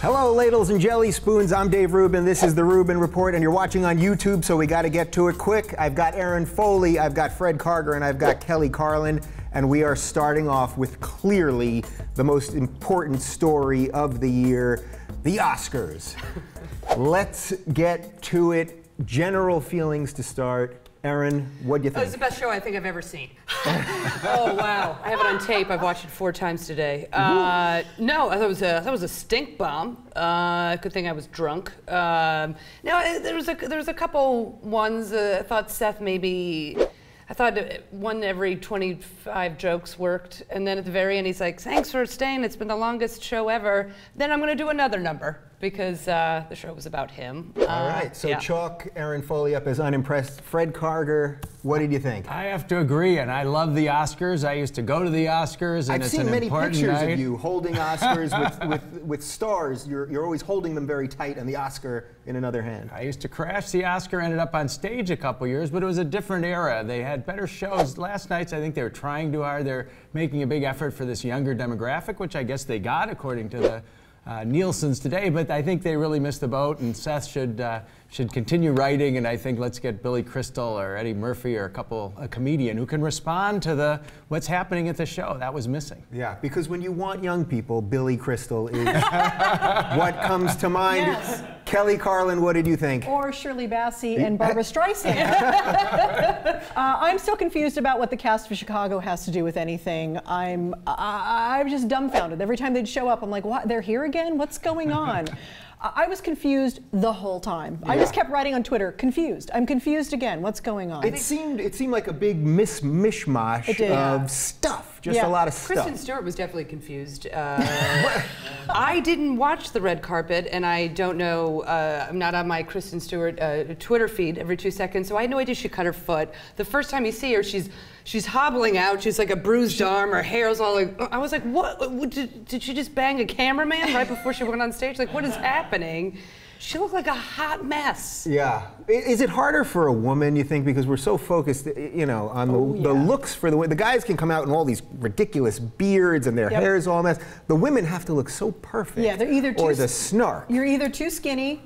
Hello, ladles and jelly spoons. I'm Dave Rubin. This is the Rubin Report, and you're watching on YouTube, so we got to get to it quick. I've got Erin Foley, I've got Fred Karger, and I've got Kelly Carlin, and we are starting off with clearly the most important story of the year the Oscars. Let's get to it. General feelings to start. Erin, what do you Oh, it's think? the best show I think I've ever seen. oh wow! I have it on tape. I've watched it four times today. Uh, no, I thought it was a that was a stink bomb. Uh, good thing I was drunk. Um, no, uh, there was a there was a couple ones. Uh, I thought Seth maybe. I thought uh, one every 25 jokes worked, and then at the very end he's like, "Thanks for staying. It's been the longest show ever." Then I'm going to do another number because uh, the show was about him. All right, so chalk Erin Foley up as unimpressed. Fred Karger, what did you think? I have to agree, and I love the Oscars. I used to go to the Oscars, and I've it's seen an many important pictures night. of you holding Oscars with, with, with stars. You're, you're always holding them very tight and the Oscar in another hand. I used to crash the Oscar, ended up on stage a couple years, but it was a different era. They had better shows. Last night's, I think they were trying too hard. They're making a big effort for this younger demographic, which I guess they got according to the uh, Nielsen's today, but I think they really missed the boat, and Seth should uh, should continue writing. And I think let's get Billy Crystal or Eddie Murphy or a couple a comedian who can respond to the what's happening at the show. That was missing. Yeah, because when you want young people, Billy Crystal is what comes to mind. Yes. Kelly Carlin, what did you think? Or Shirley Bassey and Barbra Streisand. uh, I'm still confused about what the cast of Chicago has to do with anything. I'm I, I'm just dumbfounded. Every time they'd show up, I'm like, what? They're here again? What's going on? I I was confused the whole time. I just kept writing on Twitter, confused. I'm confused again. What's going on? It seemed it seemed like a big mis- mishmash It did. of stuff, just Yeah. a lot of stuff. Kristen Stewart was definitely confused. Uh, I didn't watch the red carpet, and I don't know. Uh, I'm not on my Kristen Stewart uh, Twitter feed every two seconds, so I had no idea she cut her foot. The first time you see her, she's she's hobbling out. She's like a bruised arm. Her hair's all like. I was like, what? what did, did she just bang a cameraman right before she went on stage? Like, what is happening? She looked like a hot mess. Yeah. Is it harder for a woman, you think, because we're so focused, you know, on the, Oh, the looks for the women? The guys can come out in all these ridiculous beards and their Yep. hair's all a mess. The women have to look so perfect. Yeah, they're either too... Or the snark. You're either too skinny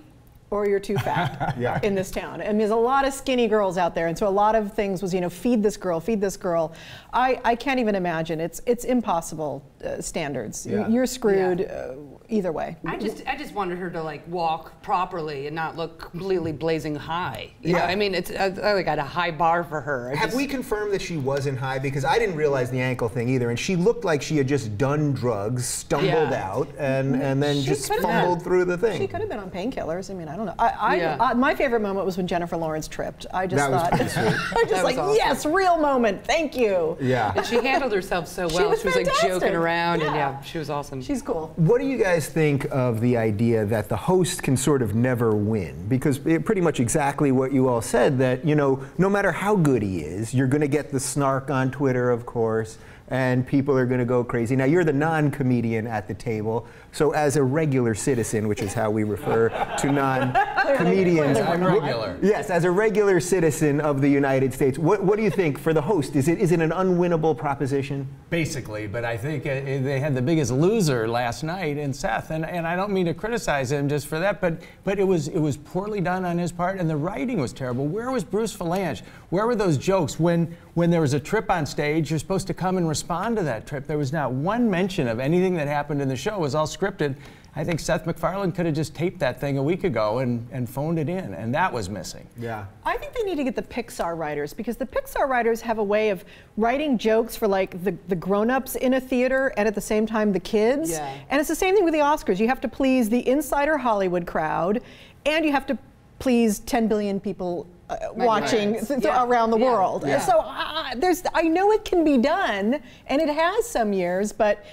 or you're too fat Yeah. in this town. And there's a lot of skinny girls out there. And so a lot of things was, you know, feed this girl, feed this girl. I, I can't even imagine. It's, it's impossible uh, standards. Yeah. You're screwed uh, either way. I just, I just wanted her to like walk properly and not look completely blazing high. You know, Yeah. I mean, it's I, I got a high bar for her. I Have just- we confirmed that she wasn't high? Because I didn't realize the ankle thing either. And she looked like she had just done drugs, stumbled Yeah. out, and, and then She just could've been. fumbled through the thing. She could have been on painkillers. I mean, I don't know. I, I, Yeah. I- my favorite moment was when Jennifer Lawrence tripped. I just That thought, pretty sweet. I just That was like, awesome. yes, real moment. Thank you. Yeah. And she handled herself so well. She was she was like joking around, and Yeah. yeah, she was awesome. She's cool. What do you guys think of the idea that the host can sort of never win? Because it, pretty much exactly what you all said that, you know, no matter how good he is, you're going to get the snark on Twitter, of course, and people are going to go crazy. Now, you're the non comedian at the table, so as a regular citizen, which is how we refer to non comedians. I'm regular. Yes, as a regular citizen of the United States, what, what do you think for the host? Is it, is it an unwinnable proposition? Basically, but I think uh, they had the biggest loser last night in Seth, and, and I don't mean to criticize him just for that, but but it was it was poorly done on his part, and the writing was terrible. Where was Bruce Vilanch? Where were those jokes when when there was a trip on stage? You're supposed to come and respond to that trip. There was not one mention of anything that happened in the show. It was all scripted. I think Seth MacFarlane could have just taped that thing a week ago and, and phoned it in, and that was missing. Yeah. I think they need to get the Pixar writers because the Pixar writers have a way of writing jokes for like the, the grown-ups in a theater and at the same time the kids. Yeah. And it's the same thing with the Oscars. You have to please the insider Hollywood crowd and you have to please 10 billion people uh, watching right. th- th- Yeah. around the Yeah. world. Yeah. So uh, there's I know it can be done and it has some years, but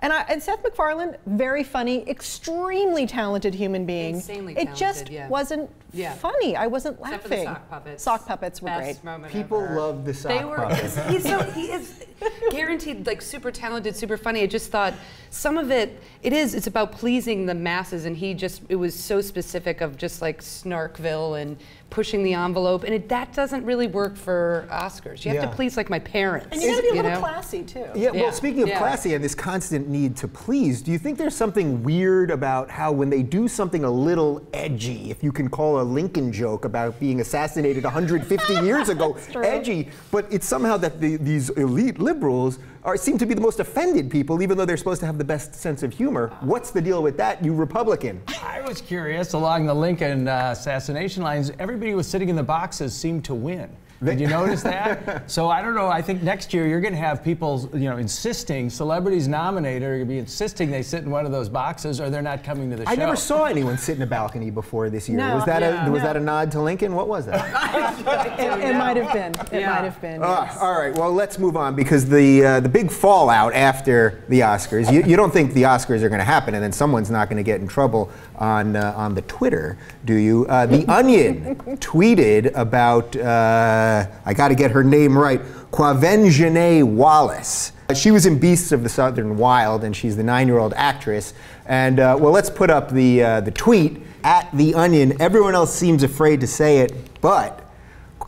and, I, and Seth MacFarlane, very funny, extremely talented human being. Insanely it just yeah. wasn't Yeah. funny. I wasn't Except for laughing. the sock puppets. Sock puppets were Best great. People ever. love the sock They were. puppets. He's so he is. guaranteed like super talented, super funny. I just thought some of it, it is, it's about pleasing the masses, and he just, it was so specific of just like Snarkville and pushing the envelope, and it, that doesn't really work for Oscars. You have Yeah. to please like my parents. And you gotta be a little know? classy too. Yeah, well, Yeah, speaking of yeah. classy and this constant need to please, do you think there's something weird about how when they do something a little edgy, if you can call a Lincoln joke about being assassinated 150 years ago edgy, but it's somehow that the, these elite liberals are, seem to be the most offended people, even though they're supposed to have the best sense of humor. What's the deal with that, you Republican? I was curious along the Lincoln uh, assassination lines. Everybody who was sitting in the boxes seemed to win. Did you notice that? so I don't know. I think next year you're going to have people, you know, insisting celebrities nominated are going to be insisting they sit in one of those boxes, or they're not coming to the I show. I never saw anyone sit in a balcony before this year. No, was that yeah, a was no. that a nod to Lincoln? What was that? It, it might have been. It Yeah. might have been. Yes. all right, well, let's move on because the uh, the big fallout after the Oscars. You, you don't think the Oscars are going to happen, and then someone's not going to get in trouble on uh, on the Twitter, do you? Uh, the Onion tweeted about uh, I got to get her name right, Quvenzhané Wallis. She was in Beasts of the Southern Wild, and she's the nine-year-old actress. And uh, well, let's put up the uh, the tweet at the Onion. Everyone else seems afraid to say it, but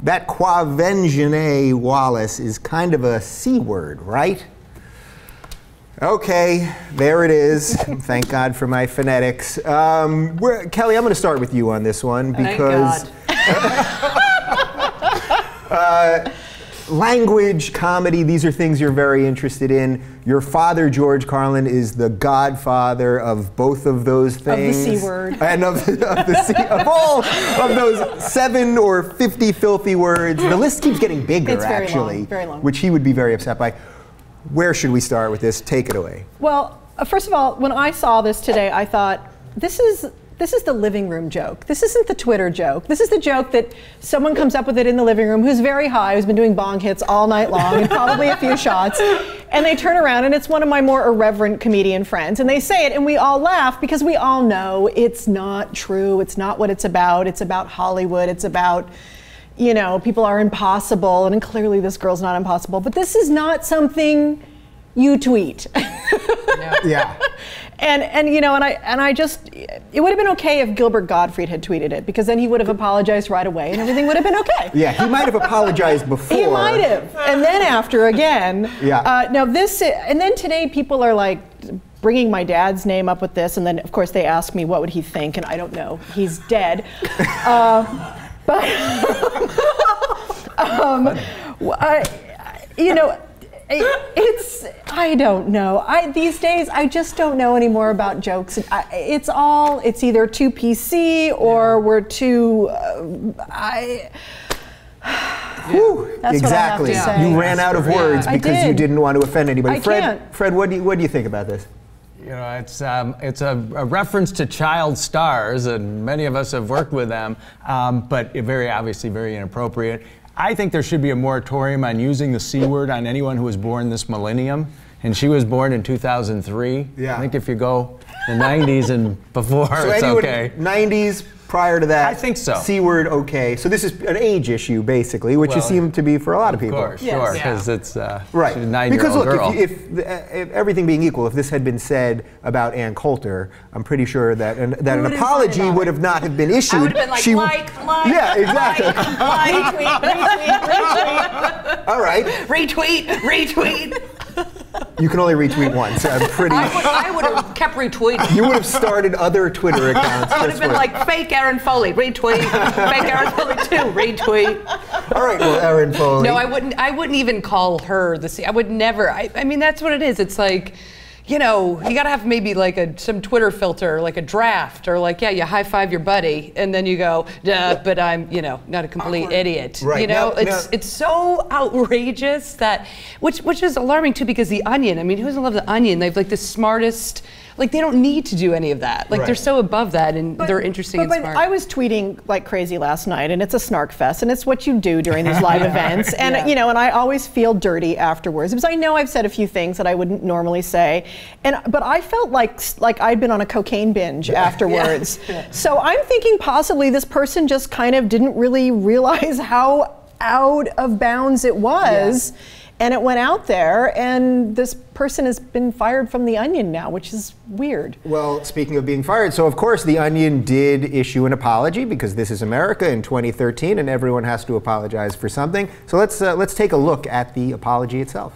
that Quvenzhané Wallis is kind of a C word, right? Okay, there it is. Thank God for my phonetics. Um, Kelly, I'm going to start with you on this one Thank because God. language, comedy, these are things you're very interested in. Your father, George Carlin, is the godfather of both of those the things. C word. And of, of the C, of all of those seven or 50 filthy words. The list keeps getting bigger, very actually, long, very long. which he would be very upset by. Where should we start with this? Take it away. Well, uh, first of all, when I saw this today, I thought this is this is the living room joke. This isn't the Twitter joke. This is the joke that someone comes up with it in the living room who's very high, who's been doing bong hits all night long and probably a few shots. And they turn around and it's one of my more irreverent comedian friends. And they say it and we all laugh because we all know it's not true. It's not what it's about. It's about Hollywood. It's about you know, people are impossible, and clearly this girl's not impossible. But this is not something you tweet. Yeah. and and you know, and I and I just, it would have been okay if Gilbert Gottfried had tweeted it because then he would have apologized right away, and everything would have been okay. Yeah, he might have apologized before. He might have, and then after again. Yeah. Uh, now this, and then today people are like bringing my dad's name up with this, and then of course they ask me what would he think, and I don't know. He's dead. uh, but um, I, you know. it- It's I don't know. I these days I just don't know anymore about jokes. I, it's all it's either too PC or we're too. Uh, I Whew, That's what I have to exactly. You ran out of words I because you did. didn't want to offend anybody. I Fred, can't. Fred, what do you what do you think about this? You know, it's um, it's a, a reference to child stars, and many of us have worked with them, um, but very obviously very inappropriate. I think there should be a moratorium on using the c word on anyone who was born this millennium, and she was born in 2003. Yeah. I think if you go the 90s and before, So it's okay. 90s prior to that. I think so. C word okay. So this is an age issue basically, which it Well, seemed to be for a lot of Of people. course, Yes. sure, Yeah. because it's uh, Right. she's a nine-year-old because look, girl. if, if, if everything being equal, if this had been said about Ann Coulter, I'm pretty sure that an, that an apology would have not have been issued. I would have been like, She- like, like, Yeah, exactly. like, retweet, All right. retweet, retweet. You can only retweet once. I'm pretty. I would, I would have kept retweeting. You would have started other Twitter accounts. I would have been like fake Erin Foley, retweet, fake Erin Foley too, retweet. All right, well, Erin Foley. No, I wouldn't. I wouldn't even call her the. C- I would never. I, I mean, that's what it is. It's like, you know, you got to have maybe like a some Twitter filter, like a draft, or like, yeah, you high five your buddy, and then you go, Duh, but I'm, you know, not a complete idiot. Right, You know, now- it's now- it's so outrageous that, which which is alarming too, because the Onion. I mean, who doesn't love the Onion? They've like the smartest. Like they don't need to do any of that. Like they're so above that, and they're interesting but, and but smart. I was tweeting like crazy last night, and it's a snark fest, and it's what you do during these live events, and Yeah. you know, and I always feel dirty afterwards because I know I've said a few things that I wouldn't normally say, and but I felt like like I'd been on a cocaine binge afterwards. So I'm thinking possibly this person just kind of didn't really realize how out of bounds it was. And it went out there, and this person has been fired from The Onion now, which is weird. Well, speaking of being fired, so of course The Onion did issue an apology because this is America in 2013, and everyone has to apologize for something. So let's uh, let's take a look at the apology itself.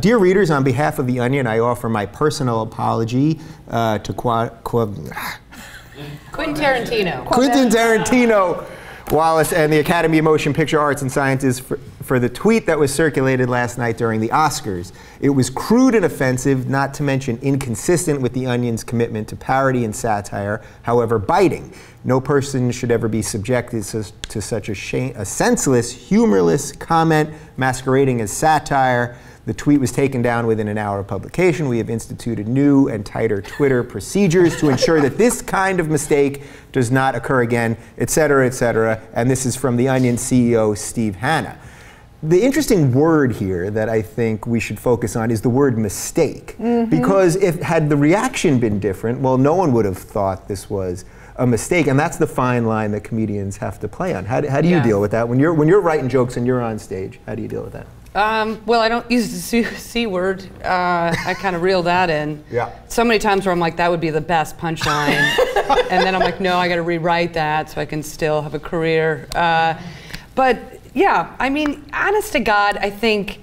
Dear readers, on behalf of The Onion, I offer my personal apology uh, to Qua, Qua, Quentin Tarantino. Quentin Tarantino Wallace and the Academy of Motion Picture Arts and Sciences for, for the tweet that was circulated last night during the Oscars. It was crude and offensive, not to mention inconsistent with The Onion's commitment to parody and satire, however biting. No person should ever be subjected to, such a, shame, a senseless, humorless comment masquerading as satire. The tweet was taken down within an hour of publication. We have instituted new and tighter Twitter procedures to ensure that this kind of mistake does not occur again, et cetera, et cetera. And this is from the Onion CEO, Steve Hannah. The interesting word here that I think we should focus on is the word mistake. Mm-hmm. Because if had the reaction been different, well, no one would have thought this was a mistake, and that's the fine line that comedians have to play on. How, how do you yeah. deal with that when you're when you're writing jokes and you're on stage? How do you deal with that? Um, well, I don't use the C, C word. Uh, I kind of reel that in. Yeah. So many times where I'm like, that would be the best punchline. and then I'm like, no, I got to rewrite that so I can still have a career. Uh, but yeah, I mean, honest to God, I think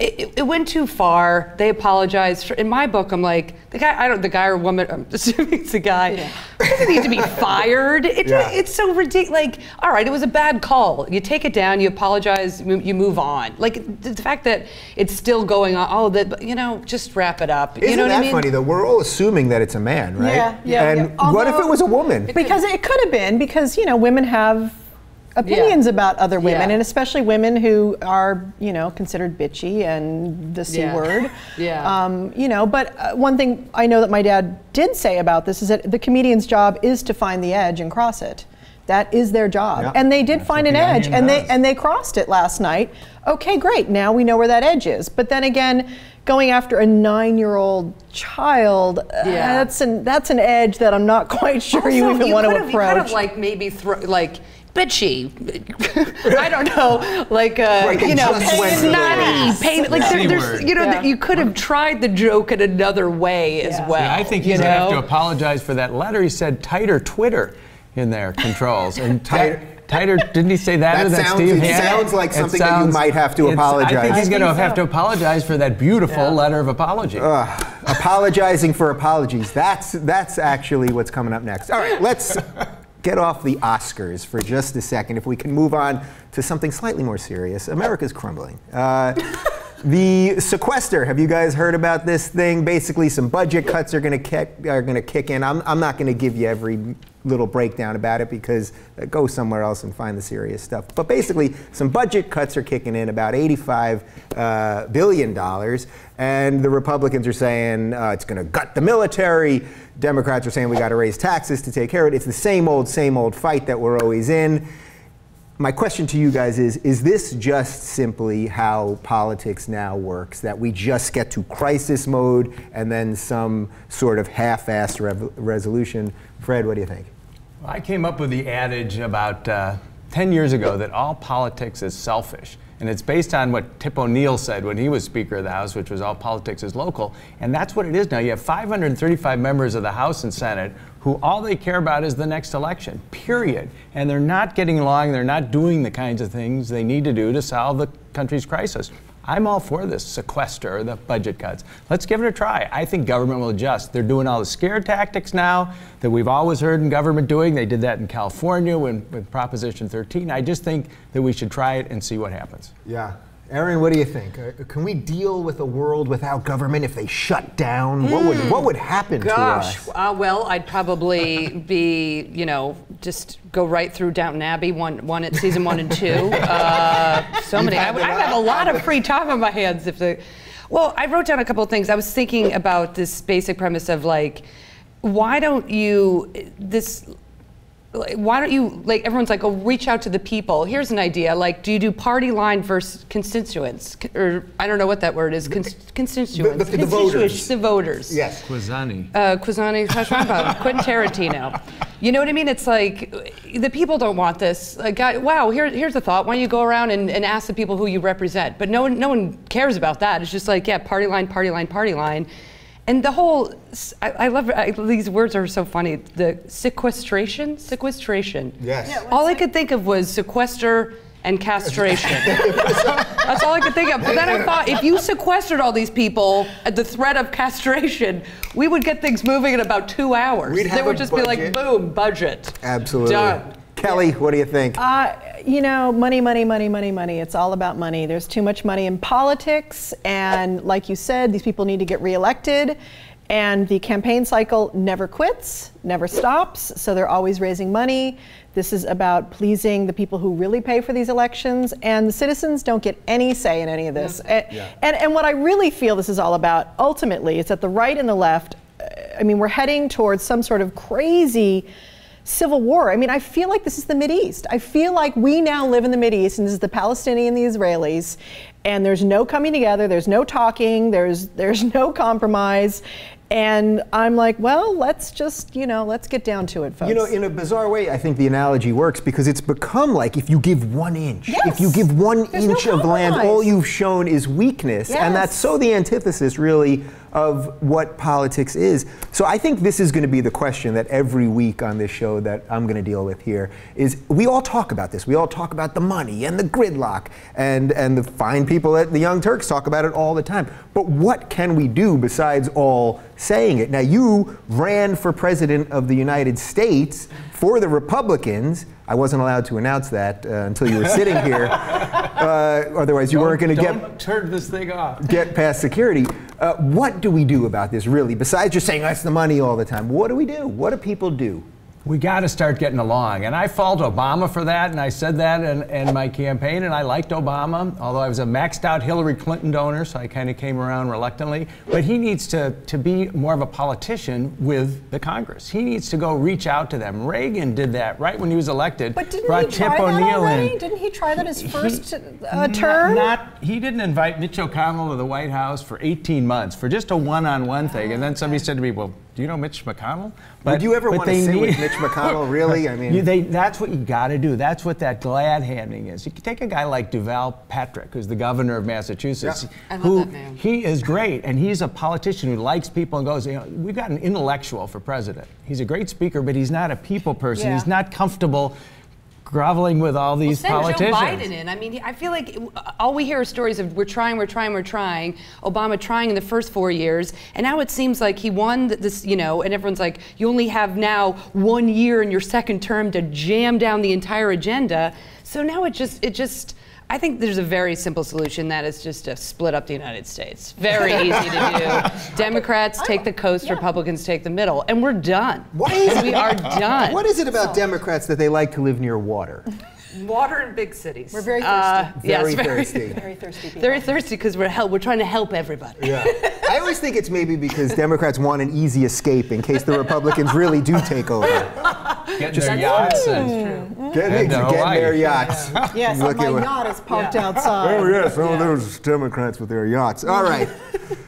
it, it, went too far. They apologized. For, in my book, I'm like, the guy, I don't, the guy or woman, I'm assuming it's a guy, yeah. doesn't need to be fired. It, yeah. It's so ridiculous. Like, all right, it was a bad call. You take it down, you apologize, you move on. Like, the fact that it's still going on, oh, that, you know, just wrap it up. Isn't you know that I mean? funny, though? We're all assuming that it's a man, right? Yeah, yeah. And yeah. Although, what if it was a woman? Because it could have been, because, you know, women have opinions yeah. about other women, yeah. and especially women who are, you know, considered bitchy and the c yeah. word. yeah. Um, you know, but uh, one thing I know that my dad did say about this is that the comedian's job is to find the edge and cross it. That is their job, and they did That's find an edge, and they and they crossed it last night. Okay, great. Now we know where that edge is. But then again going after a nine-year-old child, uh, yeah. uh, that's an that's an edge that I'm not quite sure also, you even you want to approach. You kind of like maybe throw like bitchy. I don't know, like uh, you know, snotty, pain. Like there, there's, you know, yeah. you could have tried the joke in another way yeah. as well. See, I think he's gonna have to apologize for that letter. He said tighter Twitter in there controls and tighter. Tighter, didn't he say that? That, that sounds, Steve it sounds like something sounds, that you might have to apologize. I think he's going to so. have to apologize for that beautiful yeah. letter of apology. Uh, apologizing for apologies. That's that's actually what's coming up next. All right, let's get off the Oscars for just a second. If we can move on to something slightly more serious, America's crumbling. Uh, the sequester. Have you guys heard about this thing? Basically, some budget cuts are going to kick are going to kick in. I'm, I'm not going to give you every little breakdown about it because uh, go somewhere else and find the serious stuff. But basically, some budget cuts are kicking in about 85 uh, billion dollars, and the Republicans are saying uh, it's going to gut the military. Democrats are saying we got to raise taxes to take care of it. It's the same old, same old fight that we're always in. My question to you guys is Is this just simply how politics now works? That we just get to crisis mode and then some sort of half assed resolution? Fred, what do you think? I came up with the adage about uh, 10 years ago that all politics is selfish. And it's based on what Tip O'Neill said when he was Speaker of the House, which was all politics is local. And that's what it is now. You have 535 members of the House and Senate who all they care about is the next election, period. And they're not getting along, they're not doing the kinds of things they need to do to solve the country's crisis. I'm all for this sequester, the budget cuts. Let's give it a try. I think government will adjust. They're doing all the scare tactics now that we've always heard in government doing. They did that in California when, with Proposition 13. I just think that we should try it and see what happens. Yeah. Erin, what do you think? Uh, can we deal with a world without government if they shut down? Mm. What would what would happen Gosh. to us? Uh, well, I'd probably be, you know, just go right through Downton Abbey, one, one at season one and two. Uh, so many. I, I have a lot of free time on my hands if the. Well, I wrote down a couple of things. I was thinking about this basic premise of like, why don't you this why don't you like everyone's like oh reach out to the people here's an idea like do you do party line versus constituents or i don't know what that word is Con- constituents the, the, the, voters the voters yes Quizani uh, Quizani Quentin Tarantino you know what I mean it's like the people don't want this. Like, I, wow, here, here's the thought. Why don't you go around and, and ask the people who you represent? But no one, no one cares about that. It's just like, yeah, party line, party line, party line. And the whole, I, I love I, these words are so funny. The sequestration, sequestration. Yes. Yeah, all I could think of was sequester and castration. That's all I could think of. But then I thought, if you sequestered all these people at the threat of castration, we would get things moving in about two hours. We'd they would just budget. be like, boom, budget. Absolutely. Done. Kelly, what do you think? Uh, you know, money, money, money, money, money. It's all about money. There's too much money in politics. And like you said, these people need to get reelected. And the campaign cycle never quits, never stops. So they're always raising money. This is about pleasing the people who really pay for these elections. And the citizens don't get any say in any of this. Mm-hmm. Yeah. And, and what I really feel this is all about ultimately is that the right and the left, uh, I mean, we're heading towards some sort of crazy civil war. I mean, I feel like this is the East. I feel like we now live in the East, and this is the Palestinians and the Israelis, and there's no coming together. There's no talking. There's there's no compromise, and I'm like, well, let's just, you know, let's get down to it, folks. You know, in a bizarre way, I think the analogy works because it's become like if you give one inch, yes. if you give one There's inch no of land, all you've shown is weakness. Yes. And that's so the antithesis, really, of what politics is. So I think this is going to be the question that every week on this show that I'm going to deal with here is we all talk about this. We all talk about the money and the gridlock and and the fine people at the Young Turks talk about it all the time. But what can we do besides all saying it? Now you ran for president of the United States for the Republicans. I wasn't allowed to announce that uh, until you were sitting here. Uh, otherwise, you don't, weren't going to get turn this thing off. Get past security. Uh, what do we do about this, really? Besides just saying that's the money all the time, what do we do? What do people do? We got to start getting along. And I fault Obama for that, and I said that in, in, my campaign, and I liked Obama, although I was a maxed out Hillary Clinton donor, so I kind of came around reluctantly. But he needs to, to be more of a politician with the Congress. He needs to go reach out to them. Reagan did that right when he was elected. But didn't brought he try that already? In. Didn't he try that his first he, uh, term? Not, not, he didn't invite Mitch McConnell to the White House for 18 months for just a one-on-one thing. And then somebody said to me, well, do you know Mitch McConnell? But, Would you ever want to sit need, with Mitch McConnell? Really? I mean, you, they, that's what you got to do. That's what that glad handing is. You can take a guy like Deval Patrick, who's the governor of Massachusetts. Yeah. who that man. he is great, and he's a politician who likes people and goes. You know, we've got an intellectual for president. He's a great speaker, but he's not a people person. Yeah. He's not comfortable groveling with all these well, send politicians. Joe Biden in. I mean, I feel like all we hear are stories of we're trying, we're trying, we're trying. Obama trying in the first four years, and now it seems like he won this, you know, and everyone's like, you only have now one year in your second term to jam down the entire agenda. So now it just, it just I think there's a very simple solution that is just to split up the United States. Very easy to do. Democrats take the coast, yeah. Republicans take the middle, and we're done. Why is we are done. What is it about so. Democrats that they like to live near water? Water in big cities. We're very uh, thirsty. Uh, very, yes, very thirsty. very thirsty. People. Very thirsty because we're help. We're trying to help everybody. Yeah. I always think it's maybe because Democrats want an easy escape in case the Republicans really do take over. Get Just their yachts and mm-hmm. get, get their yachts. Yes, my yacht is parked outside. Oh yes, oh, those Democrats with their yachts. All right.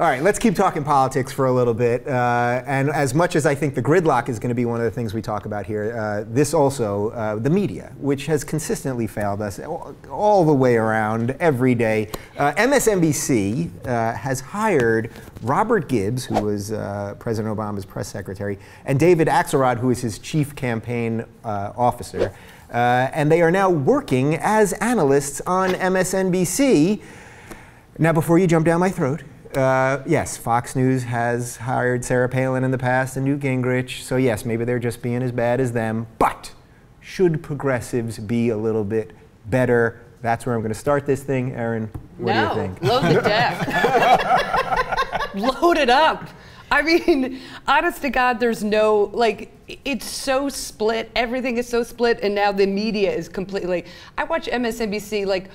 All right, let's keep talking politics for a little bit. Uh, and as much as I think the gridlock is going to be one of the things we talk about here, uh, this also, uh, the media, which has consistently failed us all, the way around every day. Uh, MSNBC uh, has hired Robert Gibbs, who was uh, President Obama's press secretary, and David Axelrod, who is his chief campaign officer. and they are now working as analysts on MSNBC. Now, before you jump down my throat, uh, yes, Fox News has hired Sarah Palin in the past and Newt Gingrich, so yes, maybe they're just being as bad as them. But should progressives be a little bit better? That's where I'm going to start this thing. Erin, what no, do you think? Load the deck. load it up. I mean, honest to God, there's no, like, it's so split. Everything is so split, and now the media is completely. I watch MSNBC like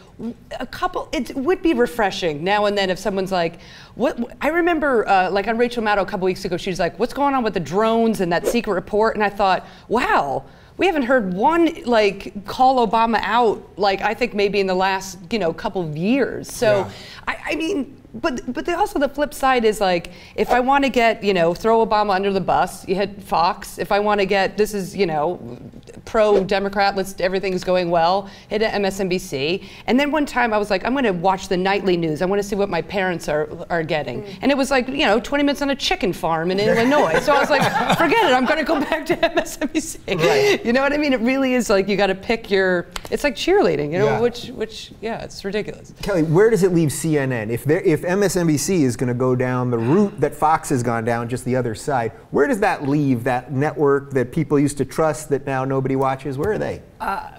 a couple. It would be refreshing now and then if someone's like, "What?" I remember uh, like on Rachel Maddow a couple weeks ago, she was like, "What's going on with the drones and that secret report?" And I thought, "Wow." We haven't heard one like call Obama out like I think maybe in the last you know couple of years. So yeah. I, I mean but but the, also the flip side is like if I want to get you know throw Obama under the bus, you hit Fox. If I want to get this is you know pro Democrat, let's everything's going well, hit MSNBC. And then one time I was like, I'm going to watch the nightly news. I want to see what my parents are are getting. Mm. And it was like you know 20 minutes on a chicken farm in Illinois. So I was like, forget it. I'm going to go back to MSNBC. Right. You know what I mean? It really is like you got to pick your. It's like cheerleading. You know yeah. which which yeah, it's ridiculous. Kelly, where does it leave CNN if there if MSNBC is going to go down the route that Fox has gone down, just the other side, where does that leave that network that people used to trust that now nobody watches? Where are they? Uh,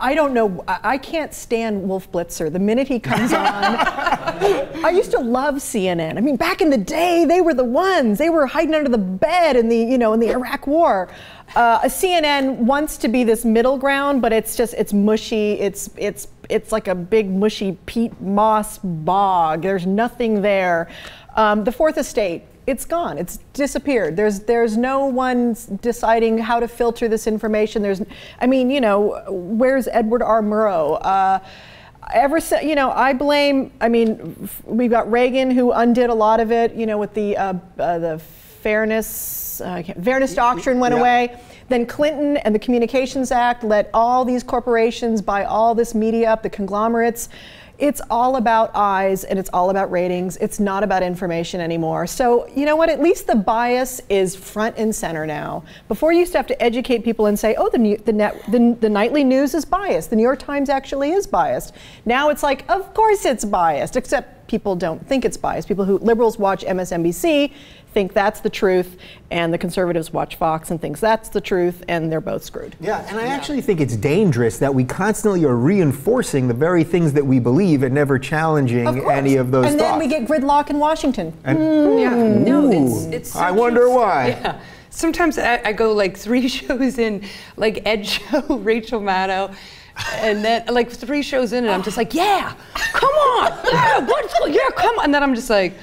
I don't know. I can't stand Wolf Blitzer. The minute he comes on, I used to love CNN. I mean, back in the day, they were the ones. They were hiding under the bed in the, you know, in the Iraq War. Uh, CNN wants to be this middle ground, but it's just it's mushy. It's it's it's like a big mushy peat moss bog. There's nothing there. Um, the Fourth Estate, it's gone. It's disappeared. There's there's no one deciding how to filter this information. There's, I mean, you know, where's Edward R. Murrow? Uh, ever since, you know, I blame. I mean, we've got Reagan who undid a lot of it. You know, with the uh, uh, the fairness uh, fairness doctrine went yeah. away. Then Clinton and the Communications Act let all these corporations buy all this media up, the conglomerates. It's all about eyes and it's all about ratings. It's not about information anymore. So, you know what? At least the bias is front and center now. Before you used to have to educate people and say, oh, the, new, the, net, the, the nightly news is biased. The New York Times actually is biased. Now it's like, of course it's biased, except people don't think it's biased. People who, liberals watch MSNBC think that's the truth, and the conservatives watch Fox and thinks that's the truth, and they're both screwed. Yeah, and I actually think it's dangerous that we constantly are reinforcing the very things that we believe and never challenging of any of those. And thoughts. then we get gridlock in Washington. And, mm. Yeah, no, it's it's. So I wonder why. Yeah. Sometimes I, I go like three shows in, like Ed Show, Rachel Maddow and then like three shows in and I'm just like, yeah, come on, yeah, what's, yeah, come on. And then I'm just like,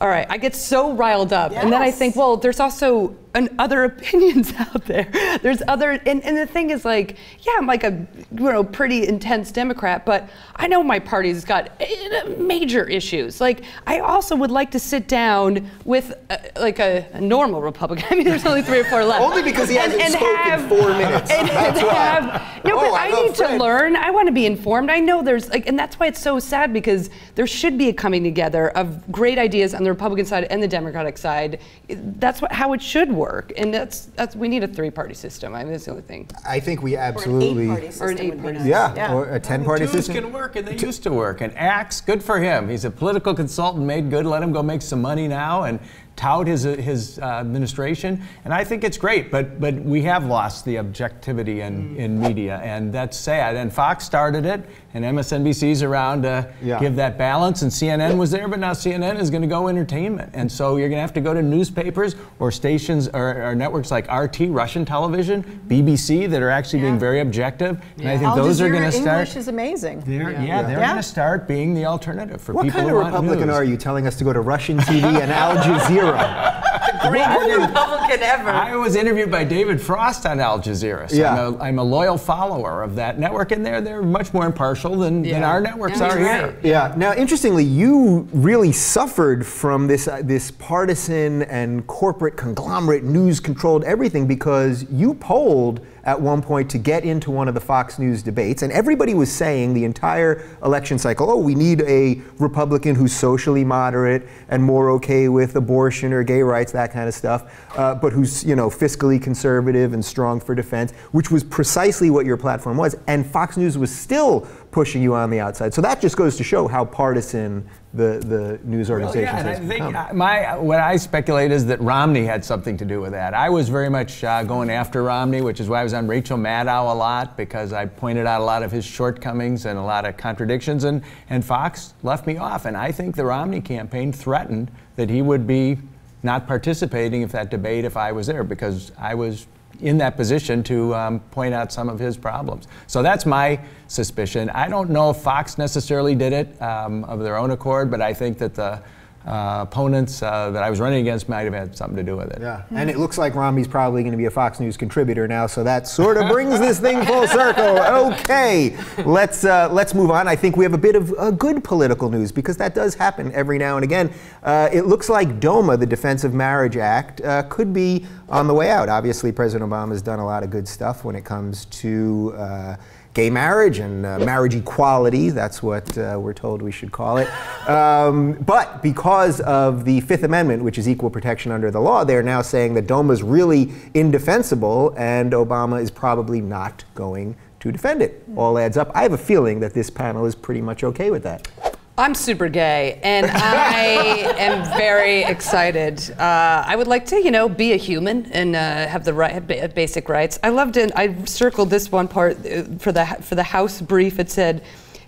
all right, I get so riled up. Yes. And then I think, well, there's also and other opinions out there. There's other, and, and the thing is like, yeah, I'm like a you know pretty intense Democrat, but I know my party's got uh, major issues. Like I also would like to sit down with uh, like a, a, normal Republican. I mean, there's only three or four left. only because he hasn't and, and spoken have, four minutes. And, and have, no, oh, but I, I need Fred. to learn. I want to be informed. I know there's like, and that's why it's so sad because there should be a coming together of great ideas on the Republican side and the Democratic side. That's what, how it should work work. And that's, that's we need a three-party system. I mean, that's the only thing. I think we absolutely. Or an eight-party system. Yeah, yeah, or a ten-party system. can work, and they used to work. And Axe, good for him. He's a political consultant, made good. Let him go make some money now. And tout his, his uh, administration, and I think it's great, but, but we have lost the objectivity in, mm. in media, and that's sad. And Fox started it, and MSNBC's around to yeah. give that balance, and CNN was there, but now CNN is going to go entertainment. And so you're going to have to go to newspapers or stations or, or networks like RT, Russian television, BBC, that are actually yeah. being very objective. And I think Al those Jazeera are going to start. English is amazing. They're, yeah. yeah, they're going to start being the alternative for what people What kind of Republican news. are you telling us to go to Russian TV and Al Jazeera? the greatest Republican ever. I was interviewed by David Frost on Al Jazeera. So yeah. I'm, a, I'm a loyal follower of that network, and they're, they're much more impartial than, yeah. than our networks yeah, are right. here. Yeah. Now, interestingly, you really suffered from this, uh, this partisan and corporate conglomerate news controlled everything because you polled at one point to get into one of the Fox News debates, and everybody was saying the entire election cycle, oh, we need a Republican who's socially moderate and more okay with abortion or gay rights, that kind of stuff, uh, but who's you know fiscally conservative and strong for defense, which was precisely what your platform was, and Fox News was still pushing you on the outside. So that just goes to show how partisan the, the news organizations well, yeah, and I think my, what I speculate is that Romney had something to do with that. I was very much uh, going after Romney, which is why I was on Rachel Maddow a lot, because I pointed out a lot of his shortcomings and a lot of contradictions, and, and Fox left me off. And I think the Romney campaign threatened that he would be not participating if that debate if I was there, because I was in that position to um, point out some of his problems. So that's my suspicion. I don't know if Fox necessarily did it um, of their own accord, but I think that the uh, opponents uh, that I was running against might have had something to do with it. Yeah, and it looks like Romney's probably going to be a Fox News contributor now, so that sort of brings this thing full circle. Okay, let's uh, let's move on. I think we have a bit of uh, good political news because that does happen every now and again. Uh, it looks like DOMA, the Defense of Marriage Act, uh, could be on the way out. Obviously, President Obama has done a lot of good stuff when it comes to uh, gay marriage and uh, marriage equality. That's what uh, we're told we should call it. Um, but because of the Fifth Amendment, which is equal protection under the law, they're now saying that DOMA is really indefensible and Obama is probably not going to defend it. All adds up. I have a feeling that this panel is pretty much okay with that. I'm super gay, and I am very excited. Uh, I would like to, you know, be a human and uh, have the right, have ba- basic rights. I loved it. I circled this one part uh, for the for the House brief. It said.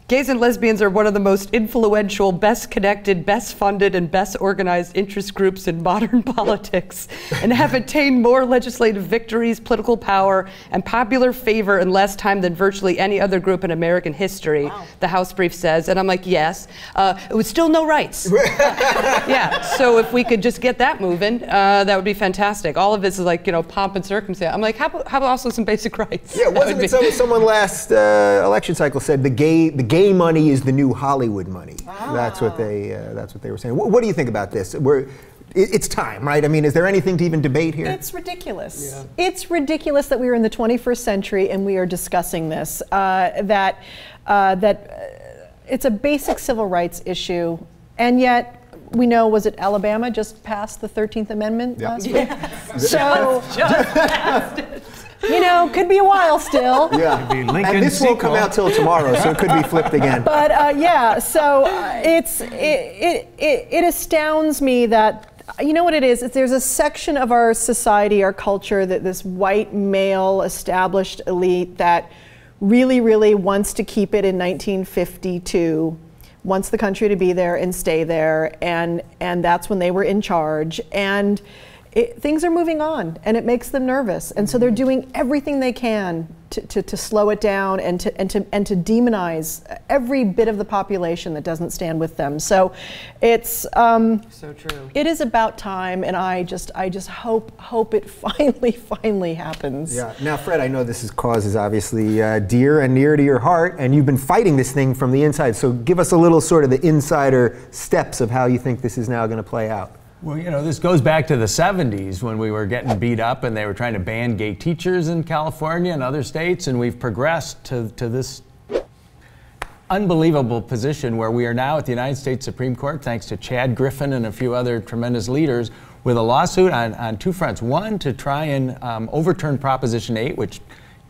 Gays and lesbians are one of the most influential, best connected, best funded, and best organized interest groups in modern politics and have attained more legislative victories, political power, and popular favor in less time than virtually any other group in American history, the House brief says. And I'm like, yes. Uh, it was still no rights. yeah, so if we could just get that moving, uh, that would be fantastic. All of this is like, you know, pomp and circumstance. I'm like, how about, how about also some basic rights? Yeah, wasn't it some, someone last uh, election cycle said the gay the gay money is the new Hollywood money? That's what they uh, that's what they were saying. Wh- what do you think about this? We're, it, it's time, right? I mean, is there anything to even debate here? It's ridiculous. It's ridiculous that we are in the 21st century and we are discussing this. Uh, that uh, that uh, it's a basic civil rights issue, and yet we know was it Alabama just passed the 13th Amendment Yeah. last week? So you know, could be a while still. yeah, be Lincoln and this won't come out till tomorrow, so it could be flipped again. But uh, yeah, so uh, it's it, it, it, it astounds me that you know what it is. It's, there's a section of our society, our culture, that this white male established elite that really, really wants to keep it in 1952, wants the country to be there and stay there, and and that's when they were in charge and. It, things are moving on and it makes them nervous and so they're doing everything they can to, to, to slow it down and to, and, to, and to demonize every bit of the population that doesn't stand with them so it's um, So true. it is about time and i just i just hope hope it finally finally happens Yeah. Now, Fred, I know this is cause is obviously uh, dear and near to your heart, and you've been fighting this thing from the inside. So, give us a little sort of the insider steps of how you think this is now going to play out. Well, you know, this goes back to the 70s when we were getting beat up and they were trying to ban gay teachers in California and other states, and we've progressed to, to this unbelievable position where we are now at the United States Supreme Court, thanks to Chad Griffin and a few other tremendous leaders, with a lawsuit on, on two fronts. One, to try and um, overturn Proposition 8, which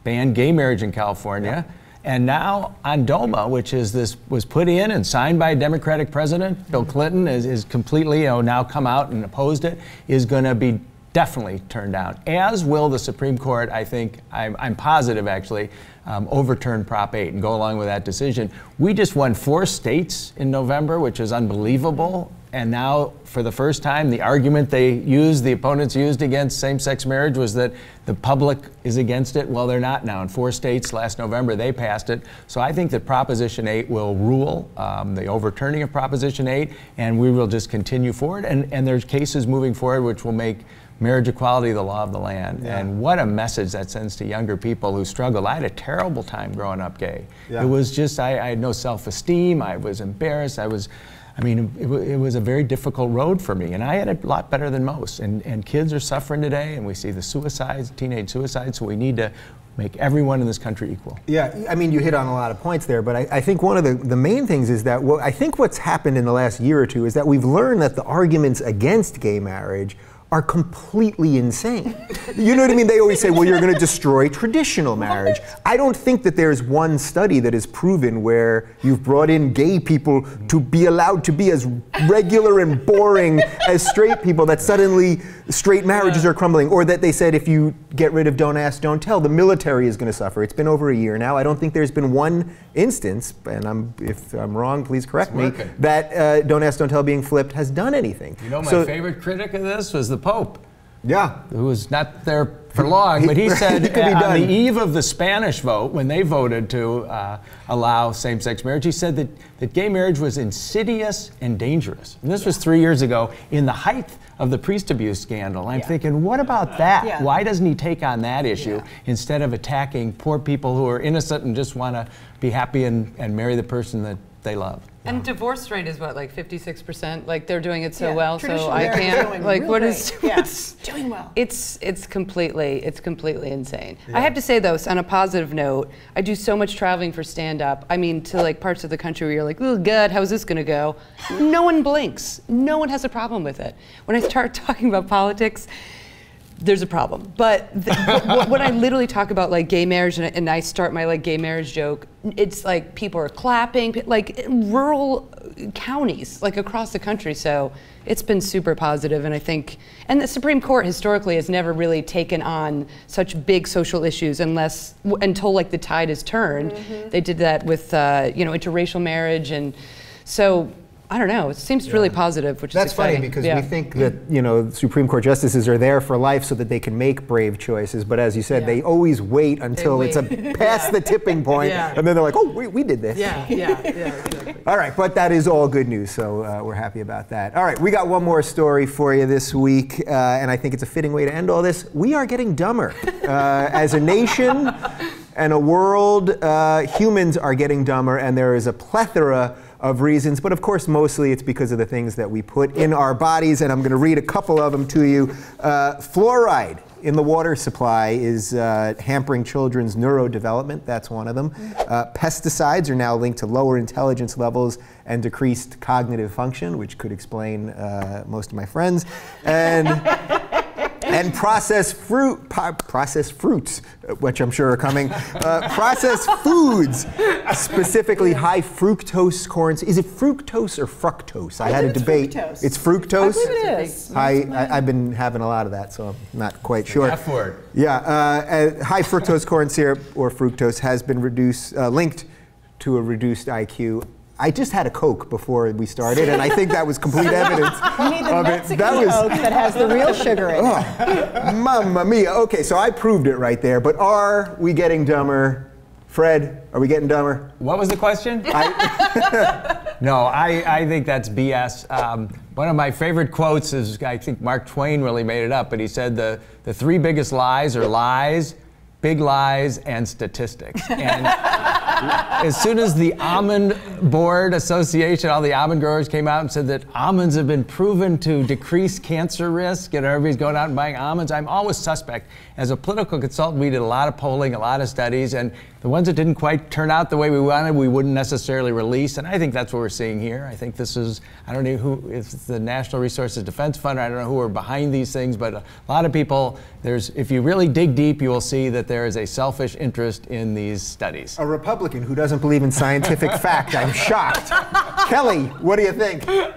banned gay marriage in California. And now on DOMA, which is this was put in and signed by a Democratic president, Bill Clinton is, is completely, you know, now come out and opposed it, is going to be definitely turned down. As will the Supreme Court, I think, I'm, I'm positive actually, um, overturn Prop 8 and go along with that decision. We just won four states in November, which is unbelievable. And now, for the first time, the argument they used, the opponents used against same sex marriage was that the public is against it. Well, they're not now. In four states last November, they passed it. So I think that Proposition 8 will rule um, the overturning of Proposition 8, and we will just continue forward. And, and there's cases moving forward which will make marriage equality the law of the land. And what a message that sends to younger people who struggle. I had a terrible time growing up gay. Yeah. It was just, I, I had no self esteem. I was embarrassed. I was. I mean, it, it was a very difficult road for me, and I had it a lot better than most. And, and kids are suffering today, and we see the suicides, teenage suicides, so we need to make everyone in this country equal. Yeah, I mean, you hit on a lot of points there, but I, I think one of the, the main things is that what, I think what's happened in the last year or two is that we've learned that the arguments against gay marriage are completely insane. You know what I mean? They always say, well, you're going to destroy traditional marriage. I don't think that there's one study that has proven where you've brought in gay people to be allowed to be as regular and boring as straight people that suddenly straight marriages are crumbling, or that they said if you get rid of don't ask, don't tell, the military is going to suffer. It's been over a year now. I don't think there's been one instance, and I'm, if I'm wrong, please correct me, that uh, don't ask, don't tell being flipped has done anything. You know, my So- favorite critic of this was the Pope. Yeah. who was not there for long, but he said He uh, on the eve of the Spanish vote, when they voted to uh, allow same-sex marriage, he said that, that gay marriage was insidious and dangerous. And this was three years ago, in the height of the priest abuse scandal. I'm thinking, what about that? Yeah. Why doesn't he take on that issue instead of attacking poor people who are innocent and just want to be happy and, and marry the person that they love? And divorce rate is what, like 56%? Like they're doing it so Yeah, well, so I can't. Like real what is? great. Yeah, what's- doing well. It's it's completely it's completely insane. I have to say though, on a positive note, I do so much traveling for stand up. I mean, to like parts of the country where you're like, oh God, how's this gonna go? No one blinks. No one has a problem with it. When I start talking about politics, there's a problem. But th- wh- when I literally talk about like gay marriage and, I- and I start my like gay marriage joke, it's like people are clapping, like rural counties, like across the country. So it's been super positive, and I think, and the Supreme Court historically has never really taken on such big social issues unless w- until like the tide has turned. They did that with uh, you know interracial marriage, and so. I don't know. It seems really positive, which is That's is funny because Yeah. we think that you know Supreme Court justices are there for life so that they can make brave choices. But as you said, they always wait until it's a past the tipping point, Yeah. and then they're like, "Oh, we, we did this." Yeah, yeah, yeah, exactly. All right, but that is all good news, so uh, we're happy about that. All right, we got one more story for you this week, uh, and I think it's a fitting way to end all this. We are getting dumber. Uh, as a nation and a world, uh, humans are getting dumber, and there is a plethora of reasons, but of course, mostly it's because of the things that we put in our bodies, and I'm going to read a couple of them to you. Uh, fluoride in the water supply is uh, hampering children's neurodevelopment. That's one of them. Uh, pesticides are now linked to lower intelligence levels and decreased cognitive function, which could explain uh, most of my friends. And and processed fruit, processed fruits, uh, which I'm sure are coming. Uh, processed foods, specifically high fructose corns. Is it fructose or fructose? I, had a it's debate. fructose. It's fructose. I believe it is. I, I, I've been having a lot of that, so I'm not quite sure. F word. Yeah, uh, uh, high fructose corn syrup or fructose has been reduced, uh, linked to a reduced IQ. I just had a Coke before we started, and I think that was complete evidence You need the of it. Mexican That was Coke that has the real sugar in it. Mamma mia. Okay, so I proved it right there. But are we getting dumber? Fred, are we getting dumber? What was the question? no, I, I think that's BS. Um, one of my favorite quotes is I think Mark Twain really made it up, but he said the, the three biggest lies are lies, big lies, and statistics. And as soon as the Almond Board Association, all the almond growers came out and said that almonds have been proven to decrease cancer risk, and everybody's going out and buying almonds, I'm always suspect. As a political consultant, we did a lot of polling, a lot of studies, and the ones that didn't quite turn out the way we wanted, we wouldn't necessarily release. And I think that's what we're seeing here. I think this is, I don't know who, if it's the National Resources Defense Fund, I don't know who are behind these things, but a lot of people, there's, if you really dig deep, you will see that there is a selfish interest in these studies. A Republican who doesn't believe in scientific fact. I'm shocked. Kelly, what do you think? I'm,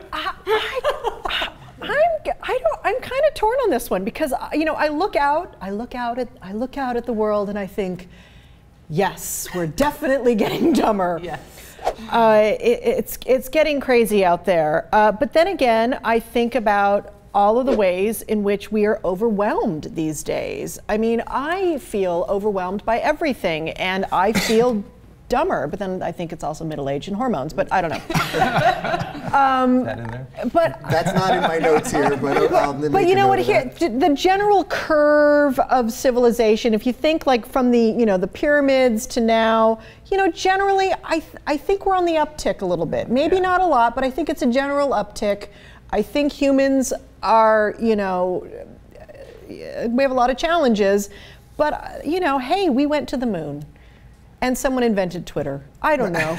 I don't, I'm kind of torn on this one because you know I look out, I look out at, I look out at the world and I think, yes, we're definitely getting dumber. Yes. Uh, it, it's it's getting crazy out there. Uh, but then again, I think about all of the ways in which we are overwhelmed these days. I mean, I feel overwhelmed by everything, and I feel dumber. But then I think it's also middle age and hormones. But I don't know. Is that in there? But That's not in my notes here, but I'll, I'll but you know what? Here, the general curve of civilization. If you think like from the you know the pyramids to now, you know, generally, I th- I think we're on the uptick a little bit. Maybe not a lot, but I think it's a general uptick. I think humans are you know we have a lot of challenges, but uh, you know, hey, we went to the moon. And someone invented Twitter. I don't know.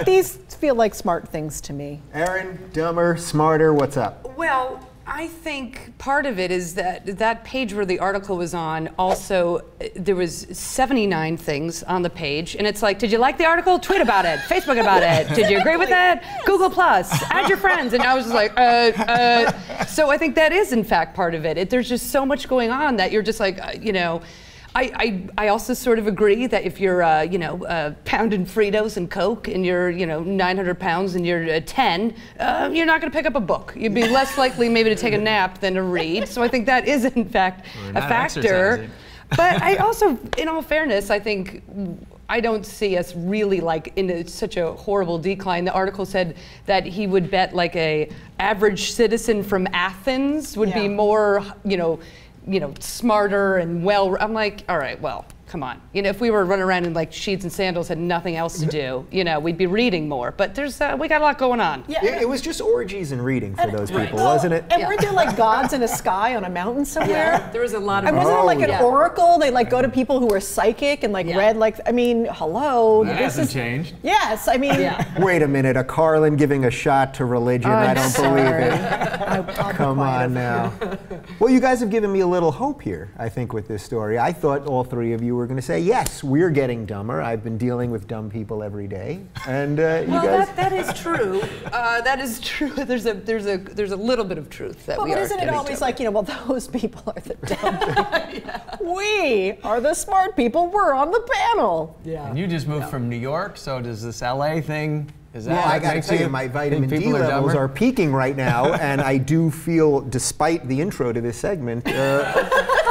These feel like smart things to me. Erin, dumber, smarter, what's up? Well, I think part of it is that that page where the article was on also uh, there was 79 things on the page and it's like did you like the article tweet about it facebook about it did you agree with it google plus add your friends and i was just like uh, uh. so i think that is in fact part of it. it there's just so much going on that you're just like uh, you know I, I, I also sort of agree that if you're, uh, you know, uh, pounding Fritos and Coke and you're, you know, 900 pounds and you're uh, 10, uh, you're not going to pick up a book. You'd be less likely maybe to take a nap than to read. So I think that is, in fact, Or a factor. But I also, in all fairness, I think I don't see us really like in a, such a horrible decline. The article said that he would bet like a average citizen from Athens would be more, you know, you know, smarter and well. I'm like, all right, well, come on. You know, if we were running around in like sheets and sandals, had nothing else to do, you know, we'd be reading more. But there's, uh, we got a lot going on. Yeah. It, it was just orgies and reading for those people, Oh, wasn't it? And weren't there like gods in a sky on a mountain somewhere? There was a lot of. And wasn't Oh, it like an yeah. oracle? They like go to people who were psychic and like Yeah. read like I mean, hello. That this hasn't is changed. yes. I mean, Yeah. Wait a minute, a Carlin giving a shot to religion. I I'm don't sorry. believe it. I, Come on now. Well, you guys have given me a little hope here, I think, with this story. I thought all three of you were going to say, yes, we're getting dumber. I've been dealing with dumb people every day. And uh, you Well, guys. that, that is true. Uh, that is true. There's a there's a there's a little bit of truth that Well, we but are isn't it always to. like, you know, well, those people are the dumb people. We are the smart people. We're on the panel. Yeah. And you just moved from New York, so does this LA thing? Is that Well, I got to makes tell you, my vitamin D people are levels dumber? are peaking right now, and I do feel, despite the intro to this segment, uh,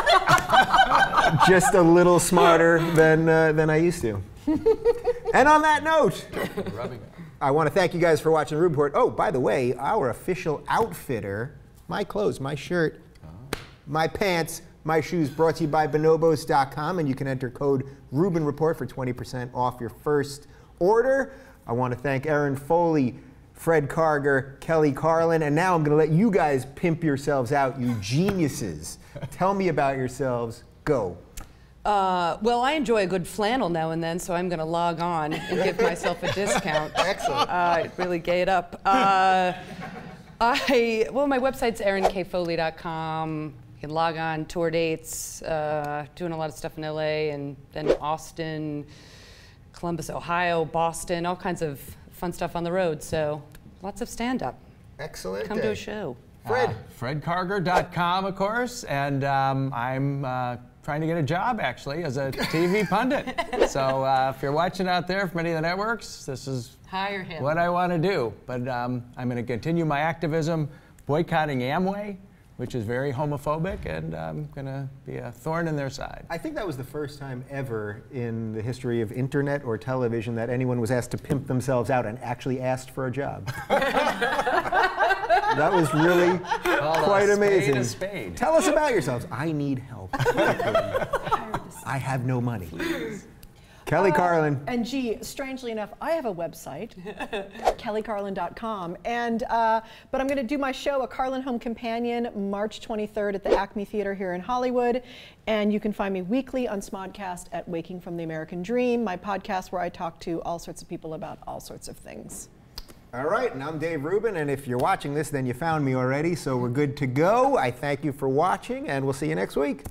just a little smarter than uh, than I used to. and on that note, I want to thank you guys for watching the Report. Oh, by the way, our official outfitter, my clothes, my shirt, my pants, my shoes, brought to you by bonobos.com, and you can enter code Rubin Report for 20% off your first order. I want to thank Erin Foley, Fred Karger, Kelly Carlin, and now I'm going to let you guys pimp yourselves out, you geniuses. Tell me about yourselves. Go. Uh, well, I enjoy a good flannel now and then, so I'm going to log on and give myself a discount. Excellent. Uh, really gay it up. Uh, I well, my website's erinKfoley.com. You can log on, tour dates, uh, doing a lot of stuff in LA and then Austin, Columbus, Ohio, Boston, all kinds of fun stuff on the road. So lots of stand up. Excellent. Come to a show. Fred. Uh, FredKarger.com, of course, and um, I'm uh, trying to get a job actually as a TV pundit. So uh, if you're watching out there from any of the networks, this is Hire him. what I want to do. But um, I'm going to continue my activism boycotting Amway, which is very homophobic, and I'm going to be a thorn in their side. I think that was the first time ever in the history of internet or television that anyone was asked to pimp themselves out and actually asked for a job. that was really Call a quite spade amazing. a spade. Tell us about yourselves. I need help. I have no money. Kelly Carlin. And gee, strangely enough, I have a website, kellycarlin.com. And uh, but I'm going to do my show, A Carlin Home Companion, March 23rd at the Acme Theater here in Hollywood. And you can find me weekly on Smodcast at Waking from the American Dream, my podcast where I talk to all sorts of people about all sorts of things. All right, and I'm Dave Rubin, and if you're watching this, then you found me already, so we're good to go. I thank you for watching, and we'll see you next week.